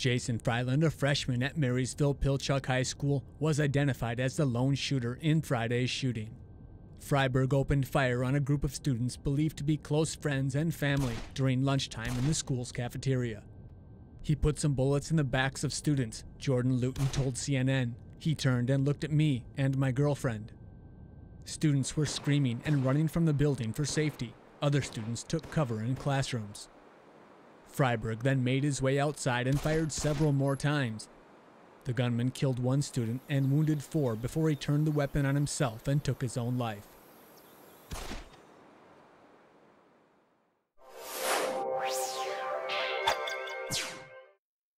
Jaylen Fryberg, a freshman at Marysville Pilchuck High School, was identified as the lone shooter in Friday's shooting. Fryberg opened fire on a group of students believed to be close friends and family during lunchtime in the school's cafeteria. He put some bullets in the backs of students, Jordan Luton told CNN. He turned and looked at me and my girlfriend. Students were screaming and running from the building for safety. Other students took cover in classrooms. Fryberg then made his way outside and fired several more times. The gunman killed one student and wounded four before he turned the weapon on himself and took his own life. you